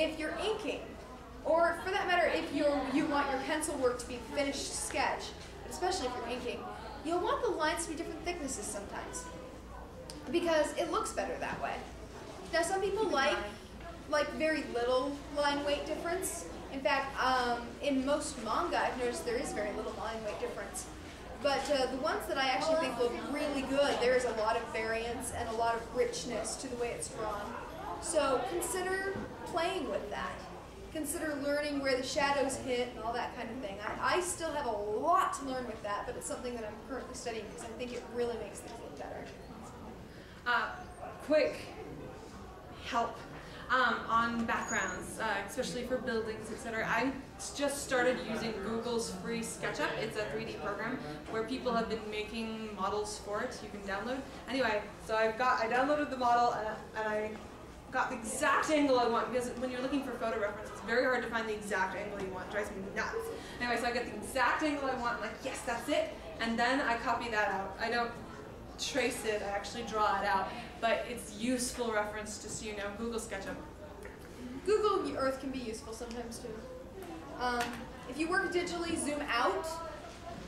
If you're inking, or for that matter, if you you want your pencil work to be finished sketch, especially if you're inking, you'll want the lines to be different thicknesses sometimes because it looks better that way. Now, some people like like very little line weight difference. In fact, um, in most manga, I've noticed there is very little line weight difference. But uh, the ones that I actually think look really good, there is a lot of variance and a lot of richness to the way it's drawn. So consider playing with that. Consider learning where the shadows hit and all that kind of thing. I, I still have a lot to learn with that, but it's something that I'm currently studying because I think it really makes things look better. Uh, quick help um, on backgrounds, uh, especially for buildings, etc. I just started using Google's free SketchUp. It's a 3D program where people have been making models for it. You can download. Anyway, so I've got I downloaded the model and, and I got the exact angle I want because when you're looking for photo reference, it's very hard to find the exact angle you want. It drives me nuts. Anyway, so I get the exact angle I want. I'm like, yes, that's it. And then I copy that out. I don't trace it, I actually draw it out, but it's useful reference just you know, Google SketchUp. Google Earth can be useful sometimes too. Um, if you work digitally, zoom out.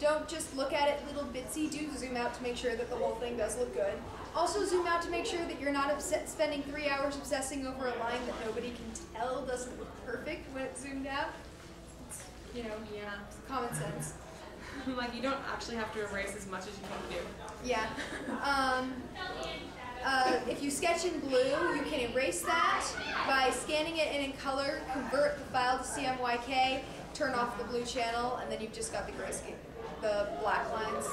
Don't just look at it little bitsy, do zoom out to make sure that the whole thing does look good. Also zoom out to make sure that you're not spending three hours obsessing over a line that nobody can tell doesn't look perfect when it's zoomed out. It's, you know, Yeah. common sense. like you don't actually have to erase as much as you you do. Yeah. Um, uh, if you sketch in blue, you can erase that by scanning it in in color, convert the file to CMYK, turn off the blue channel, and then you've just got the grayscale, the black lines.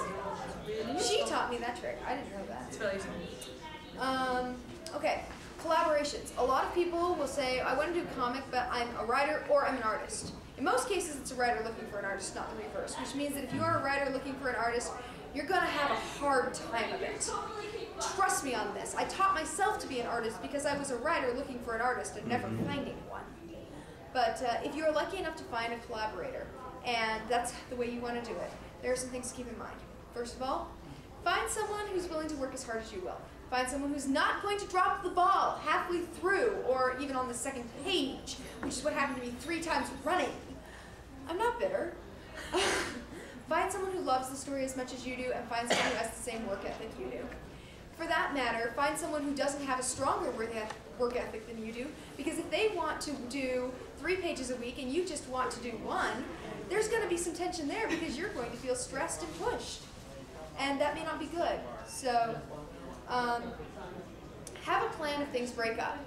She taught me that trick. I didn't know that. It's really easy. Um, okay, collaborations. A lot of people will say, I want to do a comic, but I'm a writer or I'm an artist. In most cases, it's a writer looking for an artist, not the reverse, which means that if you are a writer looking for an artist, you're going to have a hard time of it. Trust me on this. I taught myself to be an artist because I was a writer looking for an artist and never finding one. But uh, if you're lucky enough to find a collaborator, and that's the way you want to do it, there are some things to keep in mind. First of all, find someone who's willing to work as hard as you will. Find someone who's not going to drop the ball halfway through or even on the second page, which is what happened to me three times running. I'm not bitter. find someone who loves the story as much as you do and find someone who has the same work ethic you do. For that matter, find someone who doesn't have a stronger work eth- work ethic than you do, because if they want to do three pages a week and you just want to do one, there's going to be some tension there because you're going to feel stressed and pushed. And that may not be good. So, um, have a plan if things break up.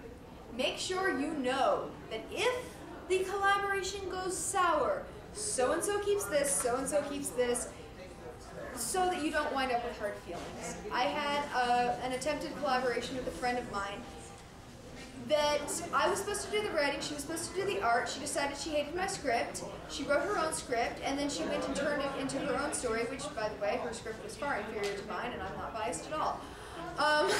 Make sure you know that if the collaboration goes sour, so and so keeps this, so and so keeps this, so that you don't wind up with hard feelings. I had uh, an attempted collaboration with a friend of mine that I was supposed to do the writing, she was supposed to do the art. She decided she hated my script. She wrote her own script, and then she went and turned it into her own story, which, by the way, her script was far inferior to mine, and I'm not biased at all. Um,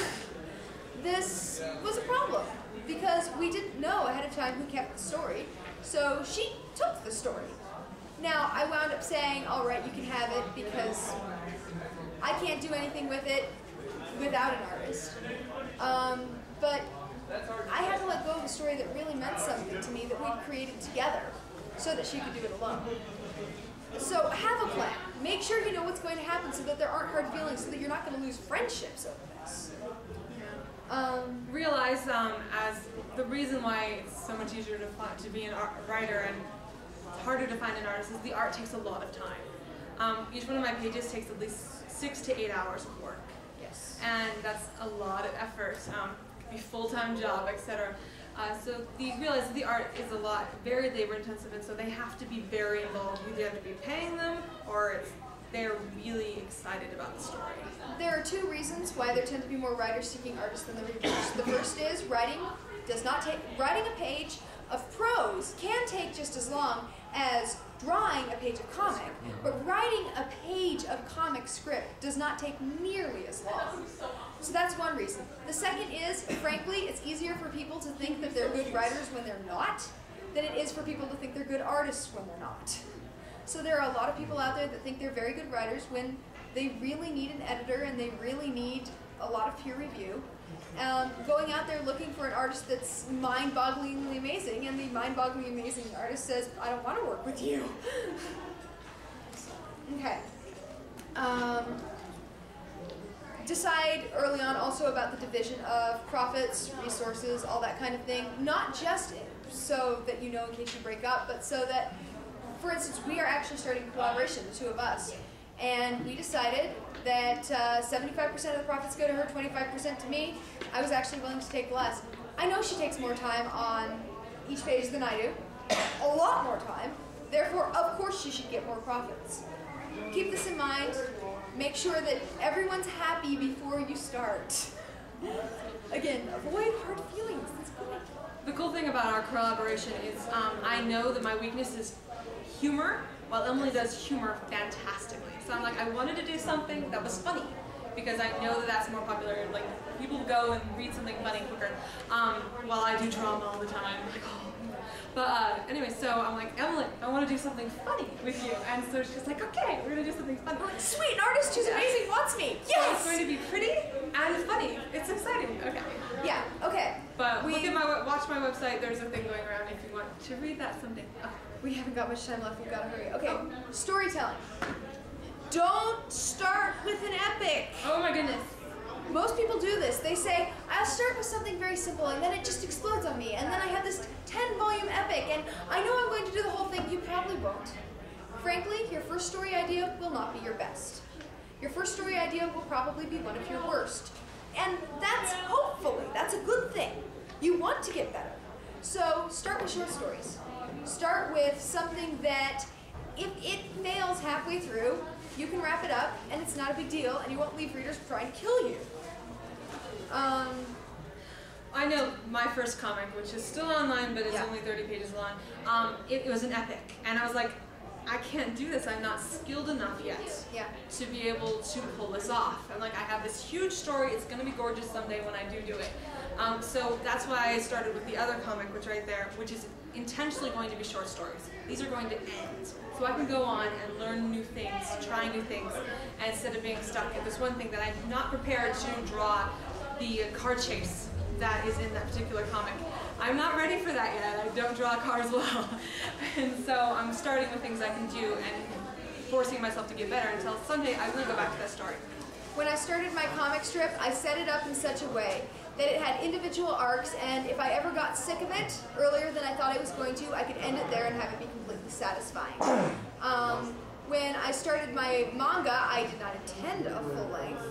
this was a problem because we didn't know ahead of time who kept the story, so she took the story. Now, I wound up saying, all right, you can have it because I can't do anything with it without an artist. Um, but I had to let go of a story that really meant something to me that we'd created together so that she could do it alone. So have a plan. Make sure you know what's going to happen so that there aren't hard feelings, so that you're not going to lose friendships over this. Um, Realize um, as the reason why it's so much easier to to be an art, writer and harder to find an artist is the art takes a lot of time. Um, each one of my pages takes at least six to eight hours of work. yes. and that's a lot of effort. Um, be full-time job, etc. Uh, so the realize that the art is a lot, very labor-intensive, and so they have to be very involved. You either have to be paying them, or it's, they're really excited about the story. There are two reasons why there tend to be more writer-seeking artists than the reverse. The first is writing does not take writing a page of prose can take just as long as drawing a page of comic, but writing a page of comic script does not take nearly as long. So that's one reason. The second is, frankly, it's easier for people to think that they're good writers when they're not than it is for people to think they're good artists when they're not. So there are a lot of people out there that think they're very good writers when they really need an editor and they really need a lot of peer review. Um, going out there looking for an artist that's mind-bogglingly amazing, and the mind-bogglingly amazing artist says, I don't want to work with you. okay. Um, decide early on also about the division of profits, resources, all that kind of thing. Not just so that you know in case you break up, but so that, for instance, we are actually starting collaboration, the two of us. And we decided that 75% uh, of the profits go to her, 25% to me. I was actually willing to take less. I know she takes more time on each page than I do, a lot more time. Therefore, of course, she should get more profits. Keep this in mind. Make sure that everyone's happy before you start. Again, avoid hard feelings. The cool thing about our collaboration is um, I know that my weakness is humor, while Emily does humor fantastically. So I'm like, I wanted to do something that was funny because I know that that's more popular. Like people go and read something funny quicker. Um, while I do drama all the time. Like, oh. But uh, anyway, so I'm like, Emily, I want to do something funny with you. And so she's like, okay, we're going to do something funny. I'm like, sweet, an artist who's amazing wants me. Yes! So it's going to be pretty and funny. It's exciting. Okay. Yeah, okay. But we, look at my, watch my website. There's a thing going around if you want to read that someday. Okay. We haven't got much time left. We've got to hurry. Okay, oh. storytelling. Don't start with an epic. Oh my goodness. Most people do this. They say, I'll start with something very simple and then it just explodes on me. And then I have this 10 volume epic and I know I'm going to do the whole thing. You probably won't. Frankly, your first story idea will not be your best. Your first story idea will probably be one of your worst. And that's hopefully, that's a good thing. You want to get better. So start with short stories. Start with something that if it fails halfway through, you can wrap it up and it's not a big deal and you won't leave readers trying to kill you. Um, I know my first comic, which is still online, but it's yeah. only 30 pages long. Um, it, it, was an epic, and I was like, I can't do this. I'm not skilled enough yet yeah. to be able to pull this off. I'm like, I have this huge story. It's going to be gorgeous someday when I do do it. Um, so that's why I started with the other comic, which right there, which is intentionally going to be short stories. These are going to end. So I can go on and learn new things, try new things, instead of being stuck at this one thing that I'm not prepared to draw the car chase that is in that particular comic. I'm not ready for that yet. I don't draw cars well. and so I'm starting with things I can do and forcing myself to get better until someday I will go back to that story. When I started my comic strip, I set it up in such a way that it had individual arcs, and if I ever got sick of it earlier than I thought I was going to, I could end it there and have it be completely satisfying. Um, when I started my manga, I did not intend a full length.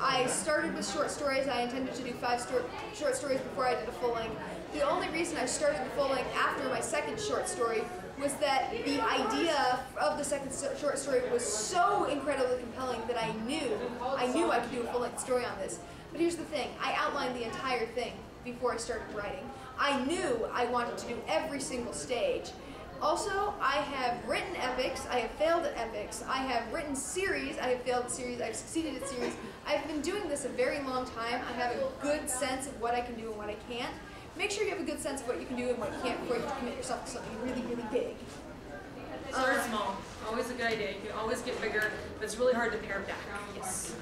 I started with short stories. I intended to do five sto short stories before I did a full length. The only reason I started the full length after my second short story was that the idea of the second short story was so incredibly compelling that I I could do a full length story on this. But here's the thing, I outlined the entire thing before I started writing. I knew I wanted to do every single stage. Also, I have written epics, I have failed at epics, I have written series, I have failed at series, I've succeeded at series. I've been doing this a very long time. I have a good sense of what I can do and what I can't. Make sure you have a good sense of what you can do and what you can't before you commit yourself to something really, really big. Start small. Always a good idea. You can always get bigger, but it's really hard to pare back. Yes.